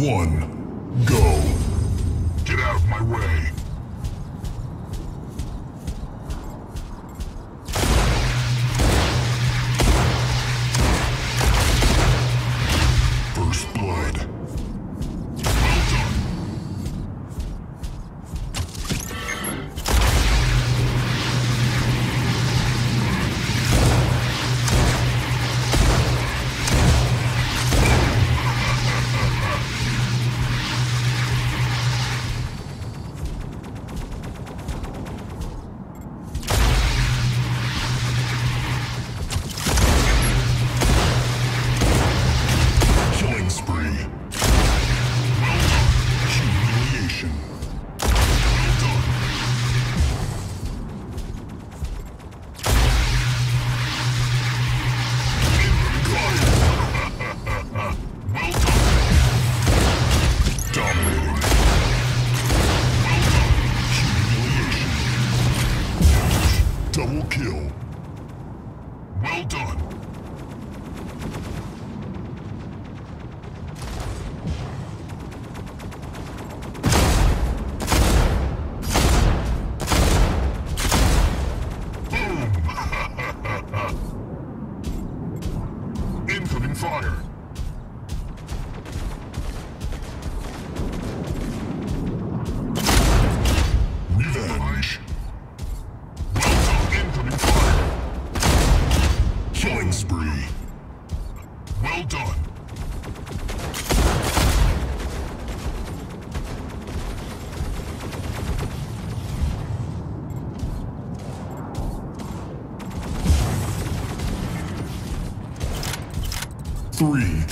One, go. Get out of my way. fire! three,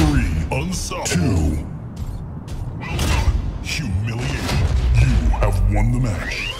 Three, unstoppable. Two. Humiliation. You have won the match.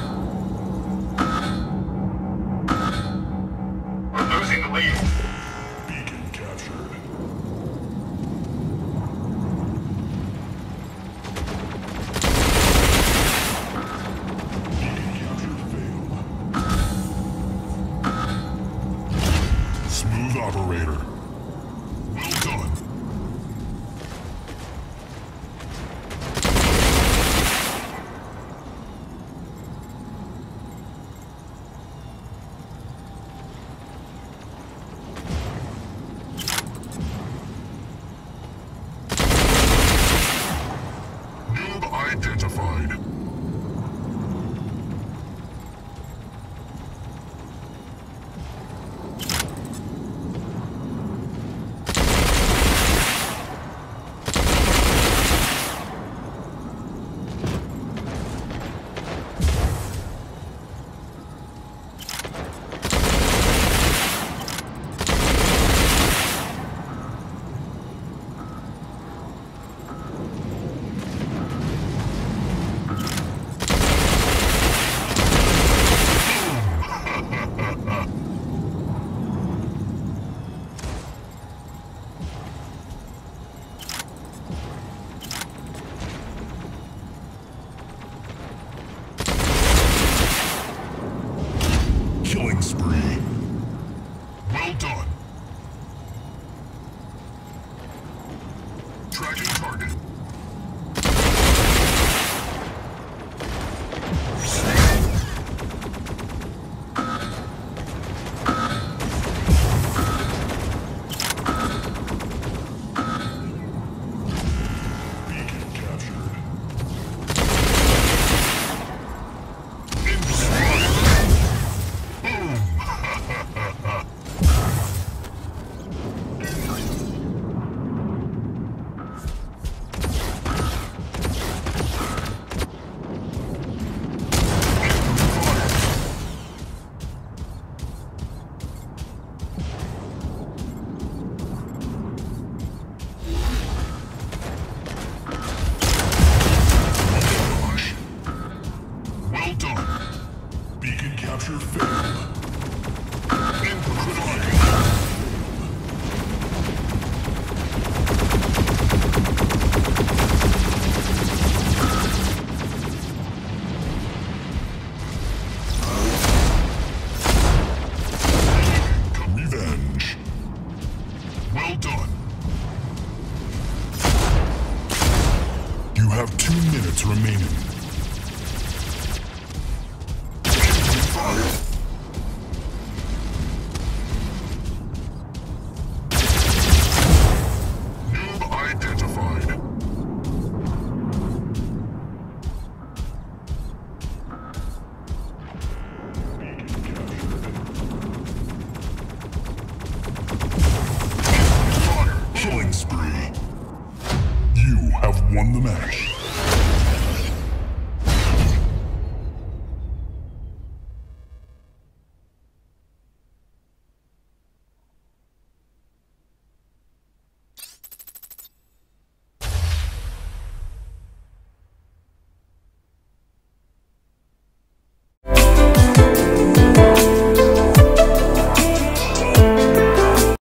Well done.